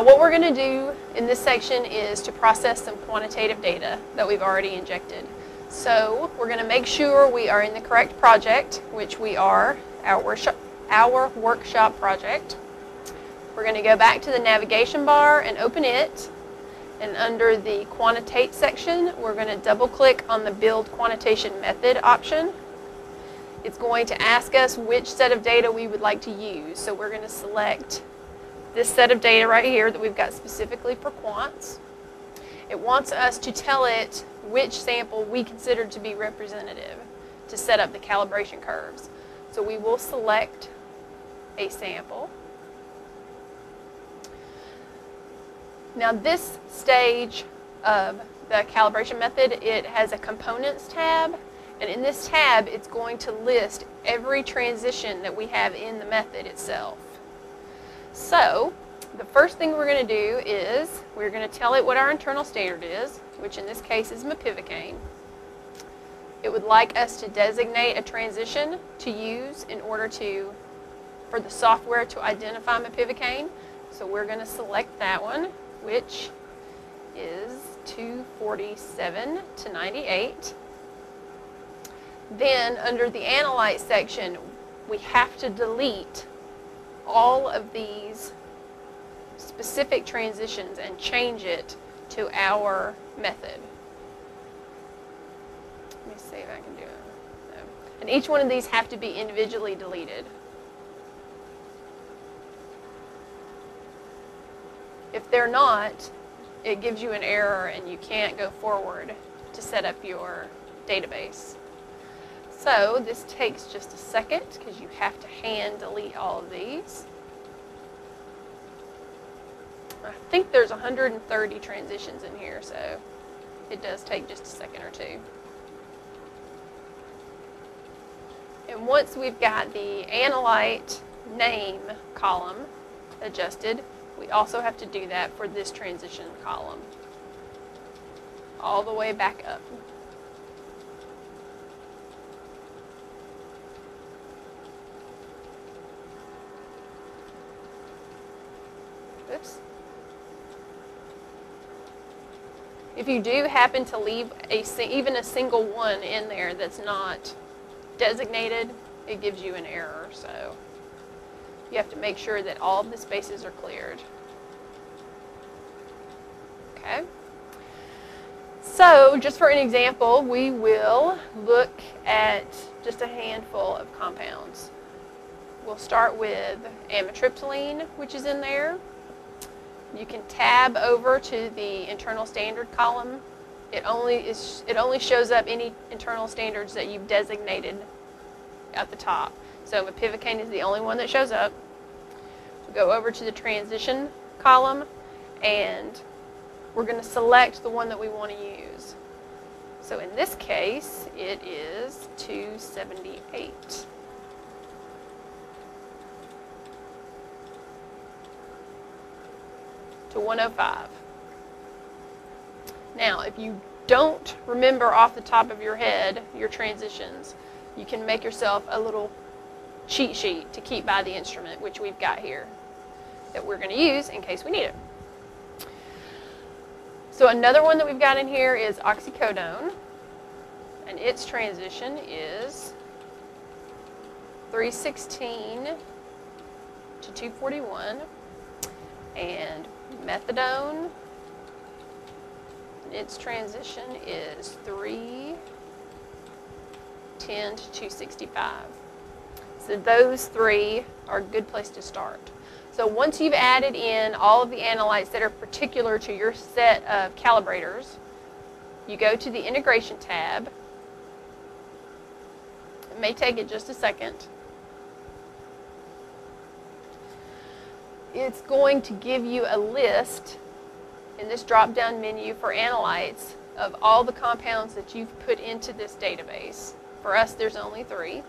Now what we're going to do in this section is to process some quantitative data that we've already injected. So we're going to make sure we are in the correct project, which we are, our workshop, our workshop project. We're going to go back to the navigation bar and open it. And under the quantitate section, we're going to double click on the build quantitation method option. It's going to ask us which set of data we would like to use. So we're going to select this set of data right here that we've got specifically for quants. It wants us to tell it which sample we consider to be representative to set up the calibration curves. So we will select a sample. Now this stage of the calibration method, it has a components tab and in this tab it's going to list every transition that we have in the method itself. So the first thing we're going to do is we're going to tell it what our internal standard is, which in this case is mepivacaine. It would like us to designate a transition to use in order to, for the software to identify mepivacaine. So we're going to select that one, which is 247 to 98. Then under the analyte section, we have to delete all of these specific transitions and change it to our method. Let me see if I can do it. And each one of these have to be individually deleted. If they're not, it gives you an error and you can't go forward to set up your database. So this takes just a second because you have to hand delete all of these. I think there's 130 transitions in here, so it does take just a second or two. And once we've got the analyte name column adjusted, we also have to do that for this transition column. All the way back up. Oops. If you do happen to leave a even a single one in there that's not designated, it gives you an error. So you have to make sure that all the spaces are cleared. Okay. So just for an example, we will look at just a handful of compounds. We'll start with amitriptyline, which is in there. You can tab over to the internal standard column. It only is it only shows up any internal standards that you've designated at the top. So mepivacaine is the only one that shows up. We go over to the transition column and we're going to select the one that we want to use. So in this case, it is 278. To 105. Now, if you don't remember off the top of your head your transitions, you can make yourself a little cheat sheet to keep by the instrument, which we've got here, that we're going to use in case we need it. So another one that we've got in here is oxycodone, and its transition is 316 to 241, and methadone, its transition is 310 to 265. So those three are a good place to start. So once you've added in all of the analytes that are particular to your set of calibrators, you go to the integration tab. It may take it just a second. It's going to give you a list in this drop-down menu for analytes of all the compounds that you've put into this database. For us, there's only three.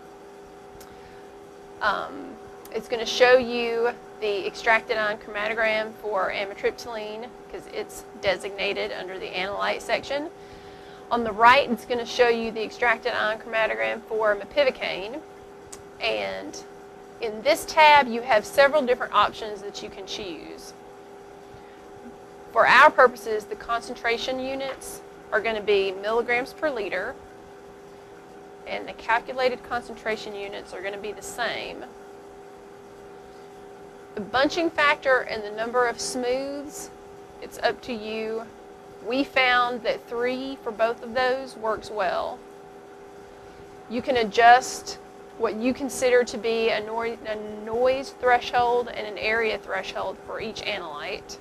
Um, it's going to show you the extracted ion chromatogram for amitriptyline because it's designated under the analyte section. On the right, it's going to show you the extracted ion chromatogram for mepivacaine. And in this tab, you have several different options that you can choose. For our purposes, the concentration units are going to be milligrams per liter, and the calculated concentration units are going to be the same. The bunching factor and the number of smooths, it's up to you. We found that three for both of those works well. You can adjust what you consider to be a noise, a noise threshold and an area threshold for each analyte.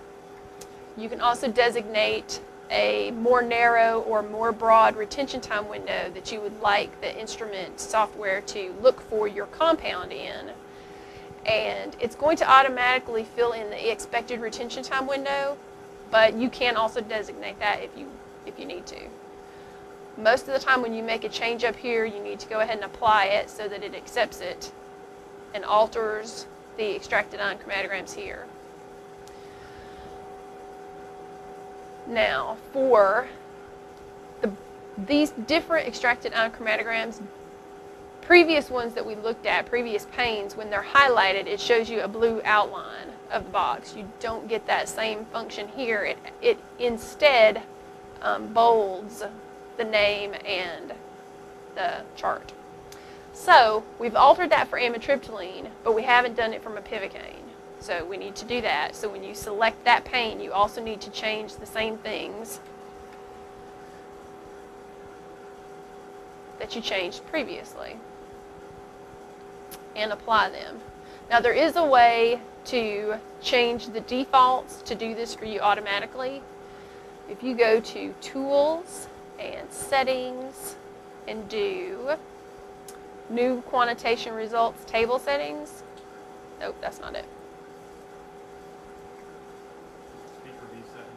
You can also designate a more narrow or more broad retention time window that you would like the instrument software to look for your compound in. And it's going to automatically fill in the expected retention time window, but you can also designate that if you, if you need to. Most of the time when you make a change up here, you need to go ahead and apply it so that it accepts it and alters the extracted ion chromatograms here. Now, for the, these different extracted ion chromatograms, previous ones that we looked at, previous panes, when they're highlighted, it shows you a blue outline of the box. You don't get that same function here. It, it instead um, bolds the name and the chart. So we've altered that for amitriptyline, but we haven't done it for mepivacaine. So we need to do that. So when you select that pane, you also need to change the same things that you changed previously and apply them. Now there is a way to change the defaults to do this for you automatically. If you go to Tools and Settings and do New Quantitation Results Table Settings, nope, that's not it. Peak Review settings.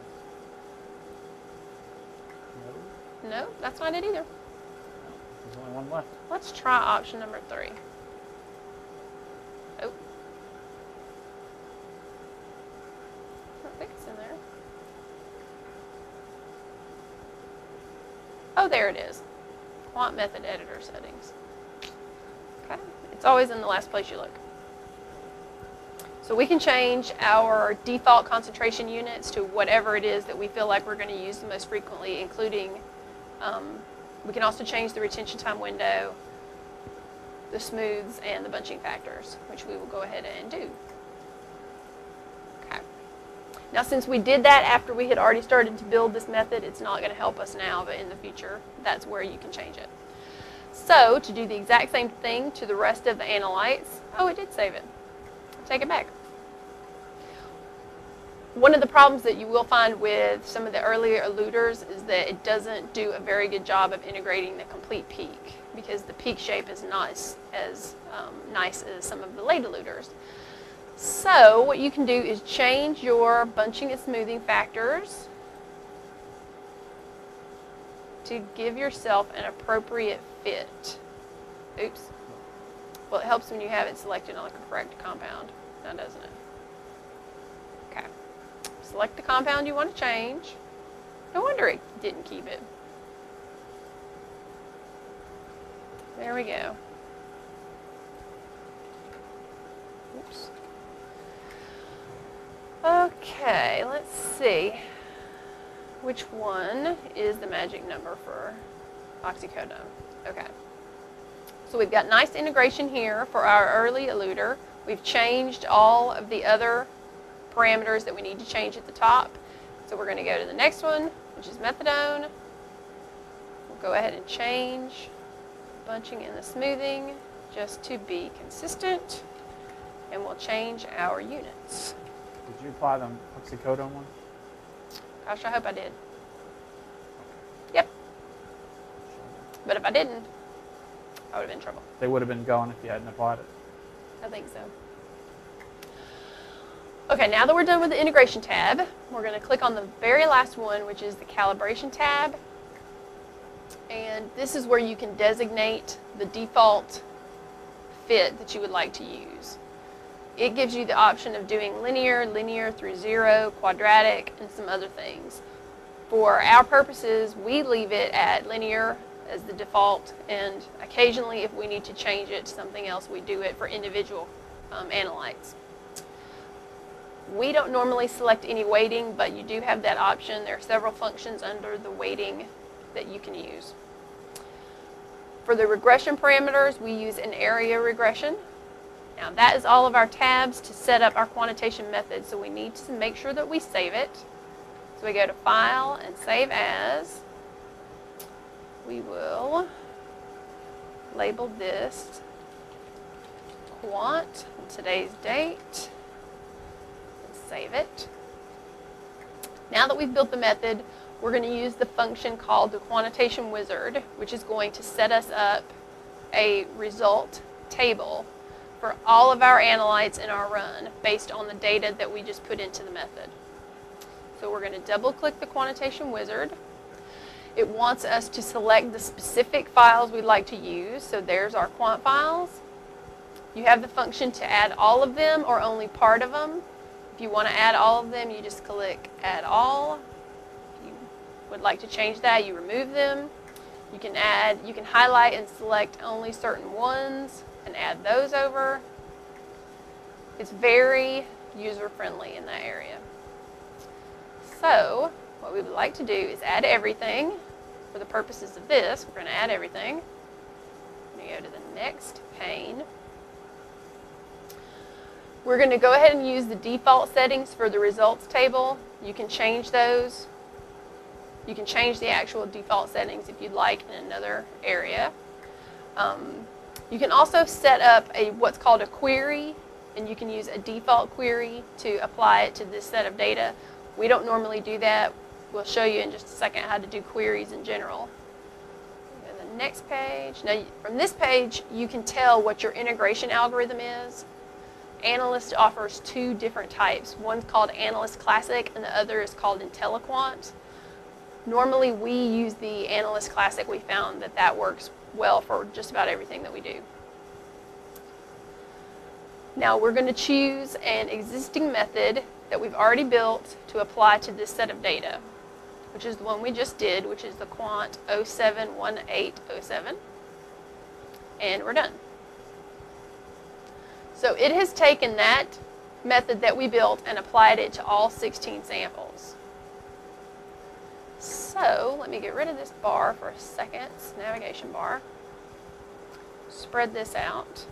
No, No, that's not it either. there's only one left. Let's try option number three. Oh. I don't think it's in there. Oh, there it is. Quant method editor settings. Okay. It's always in the last place you look. So we can change our default concentration units to whatever it is that we feel like we're going to use the most frequently, including, um, we can also change the retention time window, the smooths, and the bunching factors, which we will go ahead and do. Now since we did that after we had already started to build this method, it's not going to help us now, but in the future, that's where you can change it. So to do the exact same thing to the rest of the analytes, oh, it did save it. Take it back. One of the problems that you will find with some of the earlier eluters is that it doesn't do a very good job of integrating the complete peak because the peak shape is not as, as um, nice as some of the late eluters. So what you can do is change your bunching and smoothing factors to give yourself an appropriate fit. Oops. Well, it helps when you have it selected on the correct compound, now doesn't it? Okay. Select the compound you want to change. No wonder it didn't keep it. There we go. Oops. Okay, let's see. Which one is the magic number for oxycodone? Okay. So we've got nice integration here for our early eluter. We've changed all of the other parameters that we need to change at the top. So we're going to go to the next one, which is methadone. We'll go ahead and change bunching and the smoothing just to be consistent. And we'll change our units. Did you apply the oxycodone one? Gosh, I hope I did. Yep. But if I didn't, I would have been in trouble. They would have been gone if you hadn't applied it. I think so. Okay, now that we're done with the integration tab, we're going to click on the very last one, which is the calibration tab. And this is where you can designate the default fit that you would like to use. It gives you the option of doing linear, linear through zero, quadratic, and some other things. For our purposes, we leave it at linear as the default, and occasionally if we need to change it to something else, we do it for individual um, analytes. We don't normally select any weighting, but you do have that option. There are several functions under the weighting that you can use. For the regression parameters, we use an area regression. Now that is all of our tabs to set up our quantitation method, so we need to make sure that we save it. So we go to File and Save As. We will label this quant, today's date, save it. Now that we've built the method, we're going to use the function called the quantitation wizard, which is going to set us up a result table for all of our analytes in our run based on the data that we just put into the method. So we're going to double click the quantitation wizard. It wants us to select the specific files we'd like to use. So there's our quant files. You have the function to add all of them or only part of them. If you want to add all of them, you just click Add All. If you would like to change that, you remove them. You can add, you can highlight and select only certain ones and add those over. It's very user-friendly in that area. So, what we would like to do is add everything. For the purposes of this, we're going to add everything. I'm going to go to the next pane. We're going to go ahead and use the default settings for the results table. You can change those. You can change the actual default settings if you'd like in another area. Um, you can also set up a what's called a query, and you can use a default query to apply it to this set of data. We don't normally do that. We'll show you in just a second how to do queries in general. The next page. Now, from this page, you can tell what your integration algorithm is. Analyst offers two different types. One's called Analyst Classic, and the other is called IntelliQuan. Normally, we use the Analyst Classic. We found that that works well for just about everything that we do. Now we're going to choose an existing method that we've already built to apply to this set of data, which is the one we just did, which is the quant 071807. And we're done. So it has taken that method that we built and applied it to all 16 samples. So let me get rid of this bar for a second, navigation bar. Spread this out.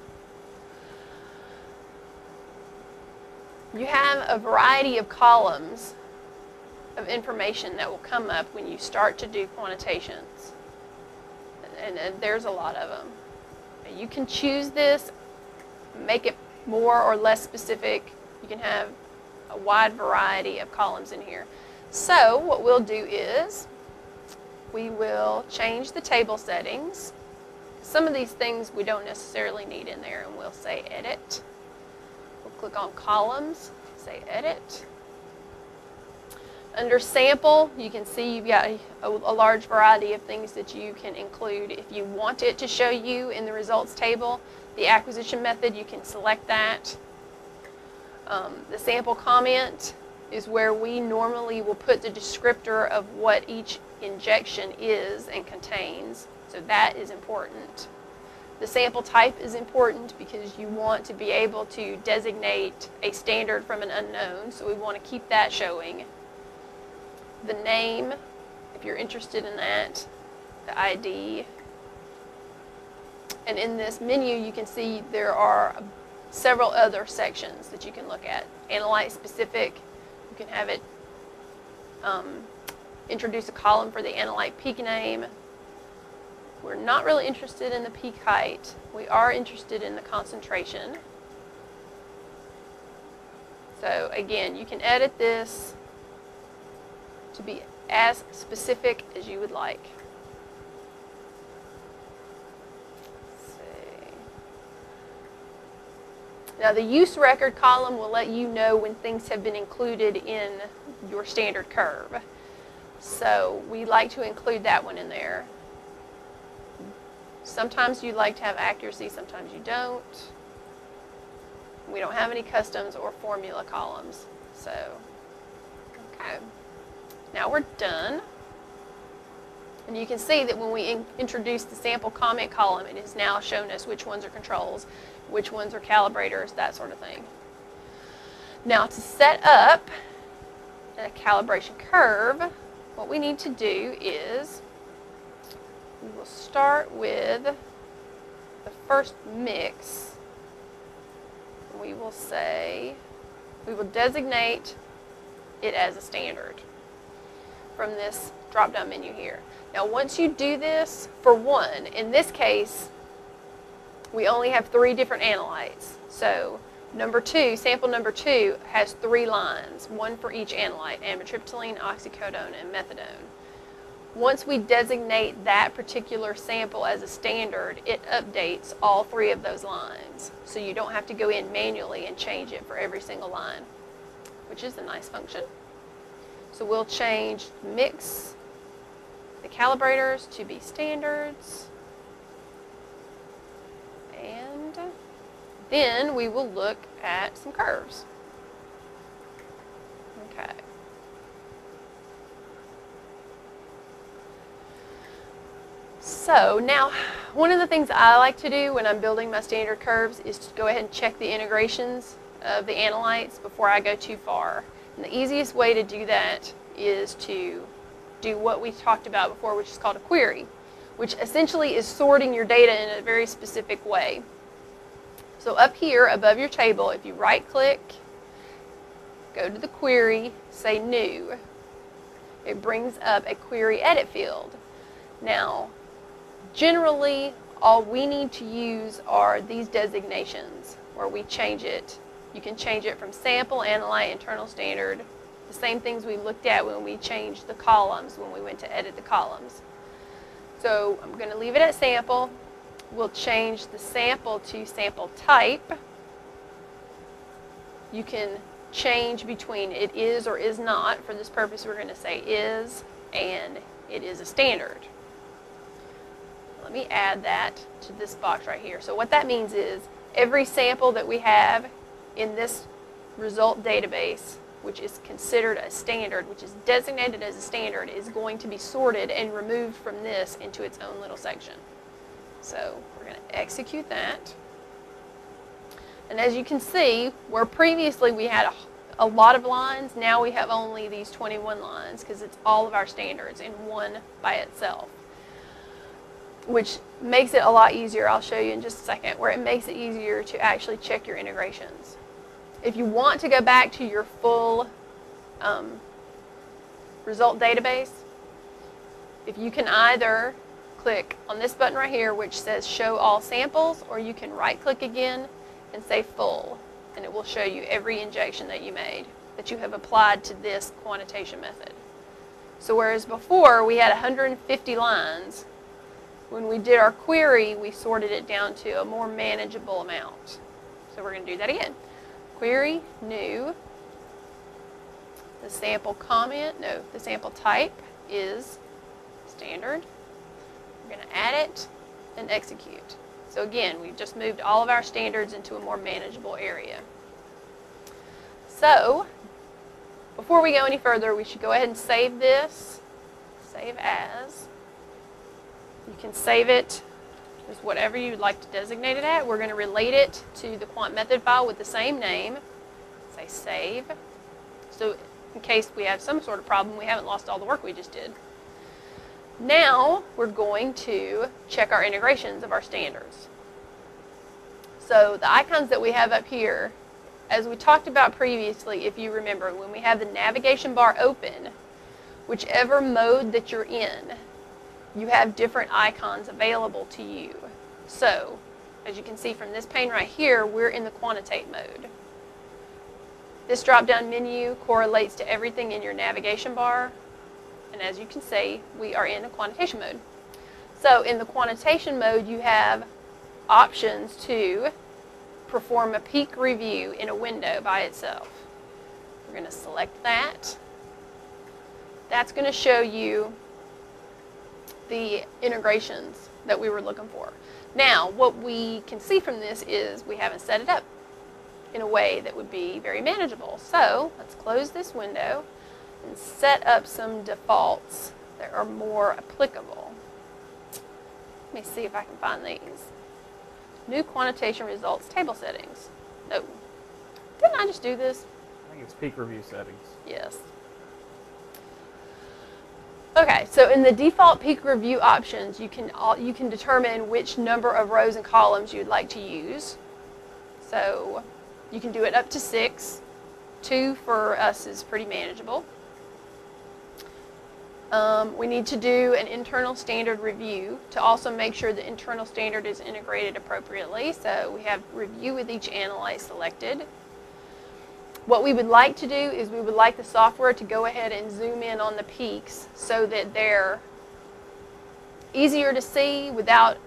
You have a variety of columns of information that will come up when you start to do quantitations. And, and there's a lot of them. You can choose this, make it more or less specific. You can have a wide variety of columns in here. So what we'll do is we will change the table settings. Some of these things we don't necessarily need in there and we'll say edit. We'll click on columns, say edit. Under sample, you can see you've got a, a, large variety of things that you can include. If you want it to show you in the results table, the acquisition method, you can select that. Um, the sample comment is where we normally will put the descriptor of what each injection is and contains. So that is important. The sample type is important because you want to be able to designate a standard from an unknown. So we want to keep that showing. The name, if you're interested in that, the ID. And in this menu, you can see there are several other sections that you can look at. Analyte specific, you can have it um, introduce a column for the analyte peak name. We're not really interested in the peak height. We are interested in the concentration. So again, you can edit this to be as specific as you would like. Now the use record column will let you know when things have been included in your standard curve. So we like to include that one in there. Sometimes you like to have accuracy, sometimes you don't. We don't have any customs or formula columns. So, okay. Now we're done. And you can see that when we in introduce the sample comment column, it has now shown us which ones are controls, which ones are calibrators, that sort of thing. Now to set up a calibration curve, what we need to do is we will start with the first mix. We will say, we will designate it as a standard from this drop-down menu here. Now once you do this, for one, in this case, we only have three different analytes. So number two, sample number two, has three lines, one for each analyte, amitriptyline, oxycodone, and methadone. Once we designate that particular sample as a standard, it updates all three of those lines. So you don't have to go in manually and change it for every single line, which is a nice function. So we'll change mix the calibrators to be standards. And then we will look at some curves. Okay. So now, one of the things I like to do when I'm building my standard curves is to go ahead and check the integrations of the analytes before I go too far. And the easiest way to do that is to do what we talked about before, which is called a query, which essentially is sorting your data in a very specific way. So up here above your table, if you right click, go to the query, say new, it brings up a query edit field. Now, generally, all we need to use are these designations where we change it. You can change it from sample, analyte, internal standard, the same things we looked at when we changed the columns, when we went to edit the columns. So I'm going to leave it at sample. We'll change the sample to sample type. You can change between it is or is not. For this purpose, we're going to say is and it is a standard. Let me add that to this box right here. So what that means is every sample that we have in this result database which is considered a standard, which is designated as a standard, is going to be sorted and removed from this into its own little section. So we're going to execute that. And as you can see, where previously we had a, a lot of lines, now we have only these 21 lines because it's all of our standards in one by itself. Which makes it a lot easier, I'll show you in just a second, where it makes it easier to actually check your integrations. If you want to go back to your full um, result database, if you can either click on this button right here which says show all samples or you can right click again and say full and it will show you every injection that you made that you have applied to this quantitation method. So whereas before we had 150 lines, when we did our query we sorted it down to a more manageable amount. So we're going to do that again query, new. The sample comment, no, the sample type is standard. We're going to add it and execute. So again, we've just moved all of our standards into a more manageable area. So, before we go any further, we should go ahead and save this. Save as. You can save it is whatever you'd like to designate it at. We're going to relate it to the quant method file with the same name. Say save. So in case we have some sort of problem, we haven't lost all the work we just did. Now we're going to check our integrations of our standards. So the icons that we have up here, as we talked about previously, if you remember, when we have the navigation bar open, whichever mode that you're in, you have different icons available to you. So, as you can see from this pane right here, we're in the quantitate mode. This drop-down menu correlates to everything in your navigation bar. And as you can see, we are in a quantitation mode. So in the quantitation mode, you have options to perform a peak review in a window by itself. We're going to select that. That's going to show you the integrations that we were looking for. Now, what we can see from this is we haven't set it up in a way that would be very manageable. So let's close this window and set up some defaults that are more applicable. Let me see if I can find these. New quantitation results table settings. No. Didn't I just do this? I think it's peak review settings. Yes. Okay, so in the default peak review options, you can all, you can determine which number of rows and columns you'd like to use. So you can do it up to six. Two for us is pretty manageable. Um, we need to do an internal standard review to also make sure the internal standard is integrated appropriately. So we have review with each analyte selected. What we would like to do is we would like the software to go ahead and zoom in on the peaks so that they're easier to see without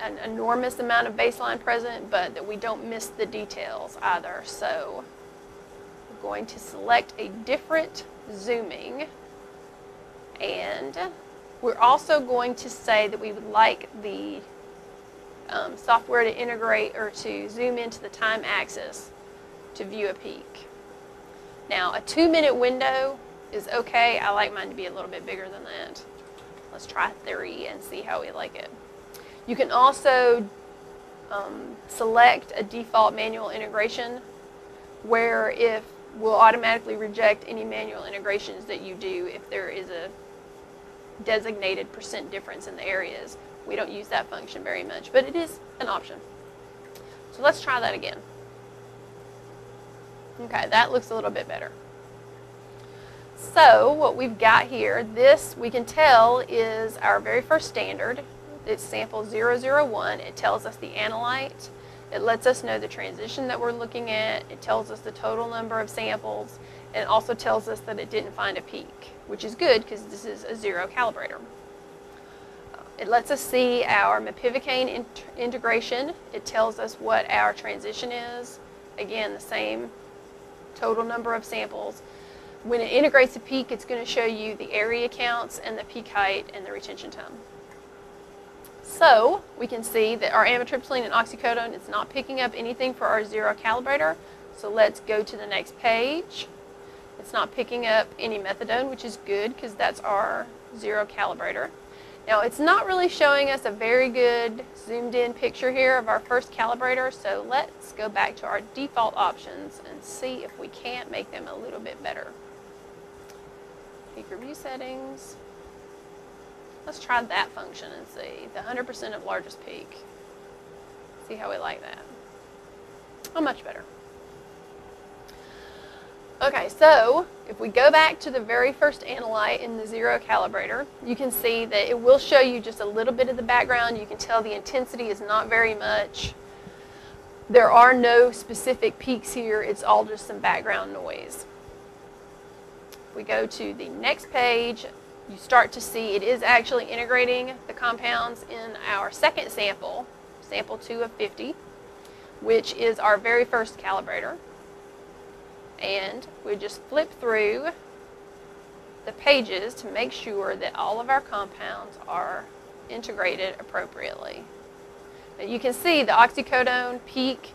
an enormous amount of baseline present, but that we don't miss the details either. So we're going to select a different zooming and we're also going to say that we would like the um, software to integrate or to zoom into the time axis to view a peak. Now, a two minute window is okay. I like mine to be a little bit bigger than that. Let's try three and see how we like it. You can also um, select a default manual integration where if will automatically reject any manual integrations that you do if there is a designated percent difference in the areas. We don't use that function very much, but it is an option. So let's try that again. Okay, that looks a little bit better. So what we've got here, this we can tell is our very first standard. It's sample 001. It tells us the analyte. It lets us know the transition that we're looking at. It tells us the total number of samples. And it also tells us that it didn't find a peak, which is good because this is a zero calibrator. It lets us see our Mepivacaine int integration. It tells us what our transition is. Again, the same total number of samples. When it integrates a peak, it's going to show you the area counts and the peak height and the retention time. So we can see that our amitriptyline and oxycodone is not picking up anything for our zero calibrator. So let's go to the next page. It's not picking up any methadone, which is good because that's our zero calibrator. Now it's not really showing us a very good zoomed in picture here of our first calibrator, so let's go back to our default options and see if we can't make them a little bit better. Peak review settings. Let's try that function and see, the 100% of largest peak. See how we like that. Oh, much better. Okay, so if we go back to the very first analyte in the zero calibrator, you can see that it will show you just a little bit of the background. You can tell the intensity is not very much. There are no specific peaks here. It's all just some background noise. We go to the next page. You start to see it is actually integrating the compounds in our second sample, sample 2 of 50, which is our very first calibrator and we just flip through the pages to make sure that all of our compounds are integrated appropriately. Now you can see the oxycodone peak,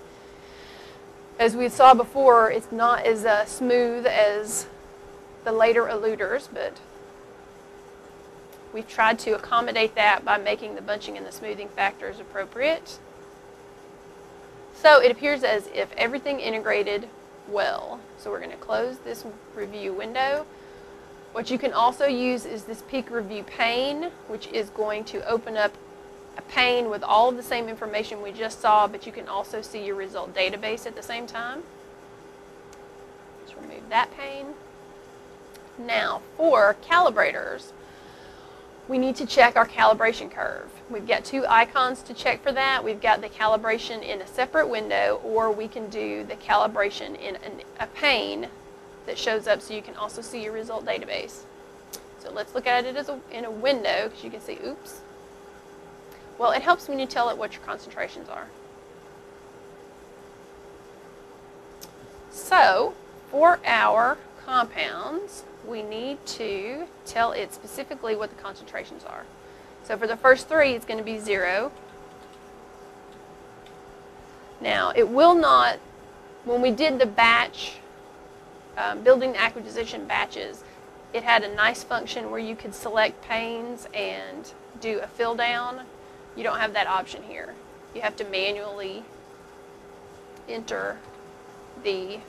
as we saw before, it's not as uh, smooth as the later eluters, but we've tried to accommodate that by making the bunching and the smoothing factors appropriate. So it appears as if everything integrated well. So we're going to close this review window. What you can also use is this peak review pane, which is going to open up a pane with all of the same information we just saw, but you can also see your result database at the same time. Let's remove that pane. Now, for calibrators, we need to check our calibration curve. We've got two icons to check for that. We've got the calibration in a separate window, or we can do the calibration in an, a pane that shows up so you can also see your result database. So let's look at it as a, in a window, because you can see, oops. Well, it helps when you tell it what your concentrations are. So, for our compounds, we need to tell it specifically what the concentrations are. So for the first three, it's going to be zero. Now, it will not, when we did the batch, um, building the acquisition batches, it had a nice function where you could select panes and do a fill down. You don't have that option here. You have to manually enter the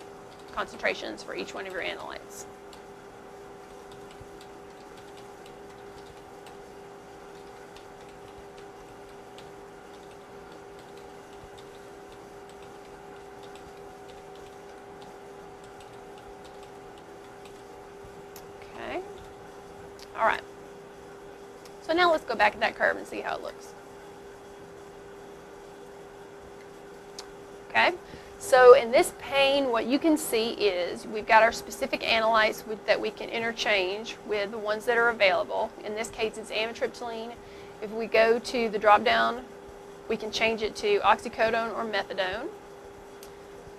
concentrations for each one of your analytes. Okay. All right. So now let's go back at that curve and see how it looks. Okay, so in this pane, what you can see is we've got our specific analytes with, that we can interchange with the ones that are available. In this case, it's amitriptyline. If we go to the drop down, we can change it to oxycodone or methadone.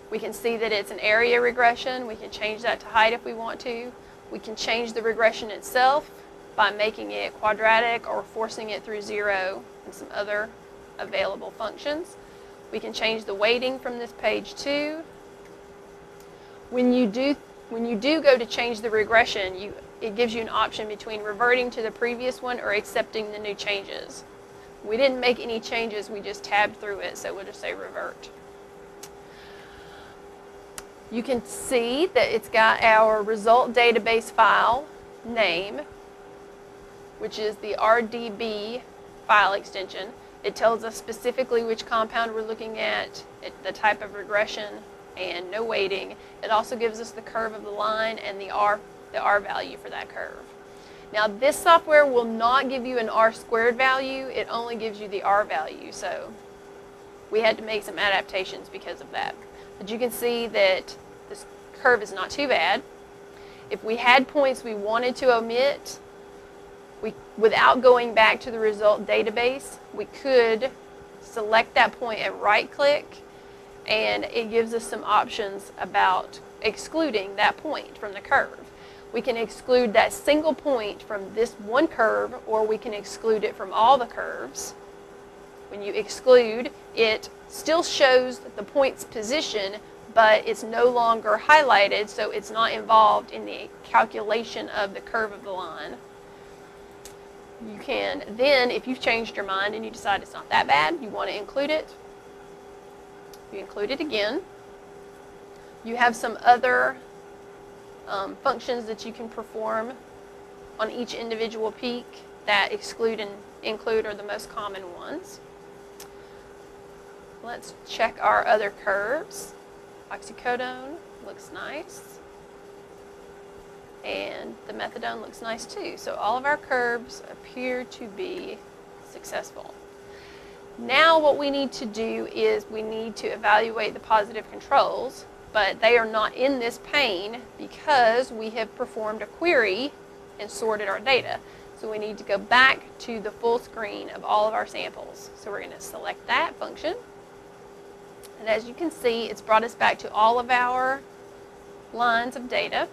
We can see that it's an area regression. We can change that to height if we want to. We can change the regression itself by making it quadratic or forcing it through zero and some other available functions. We can change the weighting from this page too. When you do when you do go to change the regression, you it gives you an option between reverting to the previous one or accepting the new changes. We didn't make any changes, we just tabbed through it, so we'll just say revert. You can see that it's got our result database file name, which is the RDB file extension. It tells us specifically which compound we're looking at, the type of regression, and no weighting. It also gives us the curve of the line and the R, the R value for that curve. Now this software will not give you an R squared value, it only gives you the R value, so we had to make some adaptations because of that. But you can see that this curve is not too bad. If we had points we wanted to omit, we, without going back to the result database, we could select that point and right click and it gives us some options about excluding that point from the curve. We can exclude that single point from this one curve or we can exclude it from all the curves. When you exclude, it still shows the point's position but it's no longer highlighted so it's not involved in the calculation of the curve of the line you can then, if you've changed your mind and you decide it's not that bad, you want to include it, you include it again. You have some other um, functions that you can perform on each individual peak that exclude and include are the most common ones. Let's check our other curves. Oxycodone looks nice and the methadone looks nice too. So all of our curves appear to be successful. Now what we need to do is we need to evaluate the positive controls, but they are not in this pane because we have performed a query and sorted our data. So we need to go back to the full screen of all of our samples. So we're going to select that function. And as you can see, it's brought us back to all of our lines of data.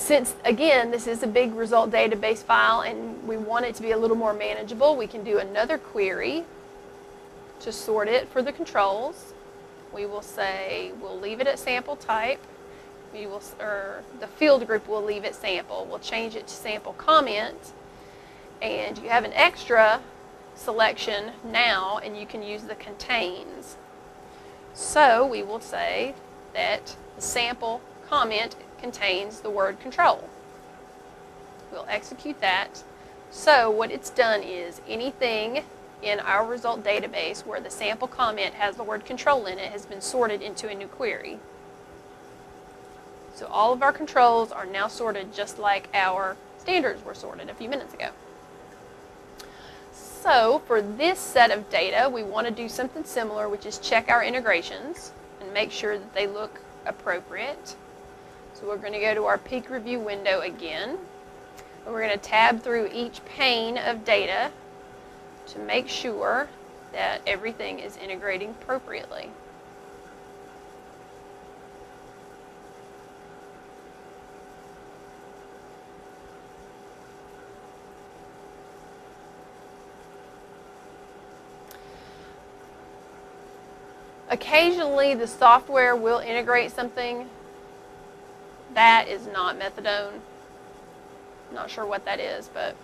Since, again, this is a big result database file and we want it to be a little more manageable, we can do another query to sort it for the controls. We will say, we'll leave it at sample type. We will, or the field group will leave it sample. We'll change it to sample comment. And you have an extra selection now and you can use the contains. So we will say that the sample comment contains the word control. We'll execute that. So what it's done is anything in our result database where the sample comment has the word control in it has been sorted into a new query. So all of our controls are now sorted just like our standards were sorted a few minutes ago. So for this set of data, we want to do something similar, which is check our integrations and make sure that they look appropriate. So we're going to go to our peak review window again. And we're going to tab through each pane of data to make sure that everything is integrating appropriately. Occasionally the software will integrate something that is not methadone. Not sure what that is, but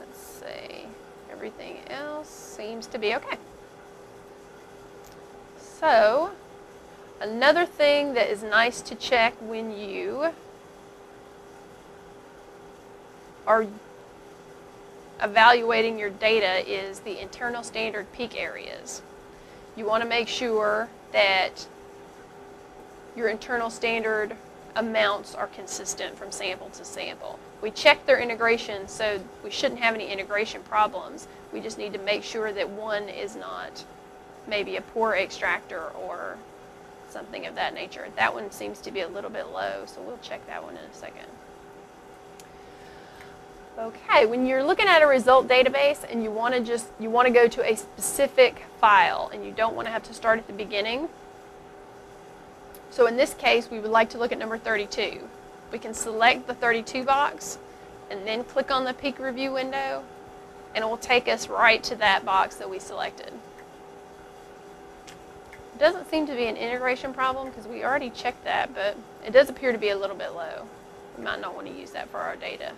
let's see. Everything else seems to be okay. So, another thing that is nice to check when you are evaluating your data is the internal standard peak areas. You want to make sure that your internal standard amounts are consistent from sample to sample. We check their integration, so we shouldn't have any integration problems. We just need to make sure that one is not maybe a poor extractor or something of that nature. That one seems to be a little bit low, so we'll check that one in a second. Okay, when you're looking at a result database and you want to just you want to go to a specific file and you don't want to have to start at the beginning. So in this case, we would like to look at number 32. We can select the 32 box and then click on the peak review window and it will take us right to that box that we selected. It doesn't seem to be an integration problem because we already checked that, but it does appear to be a little bit low. We might not want to use that for our data.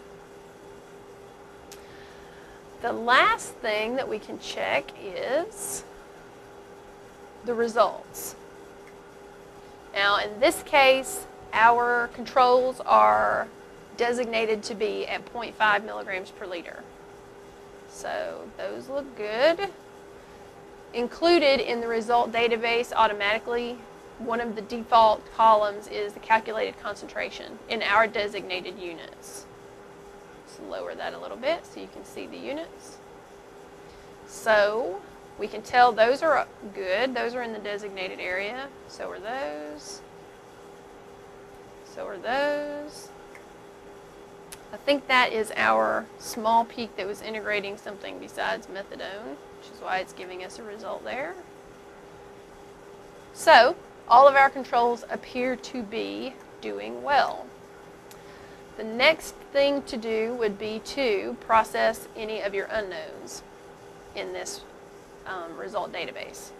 The last thing that we can check is the results. Now, in this case, our controls are designated to be at 0.5 milligrams per liter. So those look good. Included in the result database automatically, one of the default columns is the calculated concentration in our designated units. Let's lower that a little bit so you can see the units. So we can tell those are good. Those are in the designated area. So are those. So are those. I think that is our small peak that was integrating something besides methadone, which is why it's giving us a result there. So all of our controls appear to be doing well. The next thing to do would be to process any of your unknowns in this um, result database.